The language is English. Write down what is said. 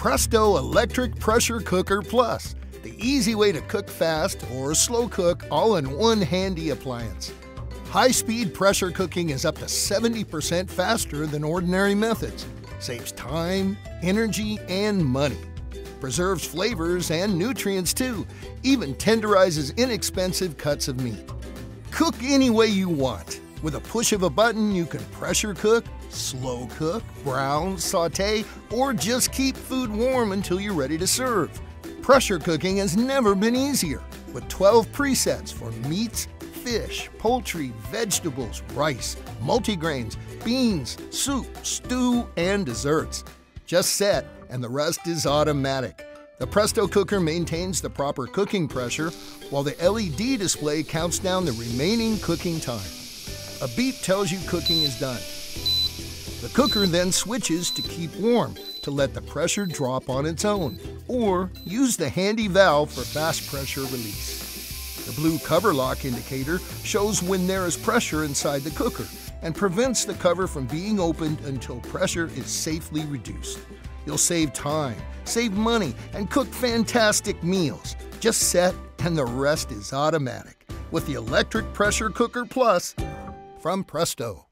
Presto Electric Pressure Cooker Plus, the easy way to cook fast or slow cook all in one handy appliance. High speed pressure cooking is up to 70% faster than ordinary methods, saves time, energy, and money. Preserves flavors and nutrients too, even tenderizes inexpensive cuts of meat. Cook any way you want. With a push of a button, you can pressure cook, slow cook, brown, saute, or just keep food warm until you're ready to serve. Pressure cooking has never been easier, with 12 presets for meats, fish, poultry, vegetables, rice, multigrains, beans, soup, stew, and desserts. Just set, and the rest is automatic. The Presto cooker maintains the proper cooking pressure, while the LED display counts down the remaining cooking time. A beep tells you cooking is done. The cooker then switches to keep warm to let the pressure drop on its own, or use the handy valve for fast pressure release. The blue cover lock indicator shows when there is pressure inside the cooker and prevents the cover from being opened until pressure is safely reduced. You'll save time, save money, and cook fantastic meals. Just set, and the rest is automatic with the Electric Pressure Cooker Plus from Presto.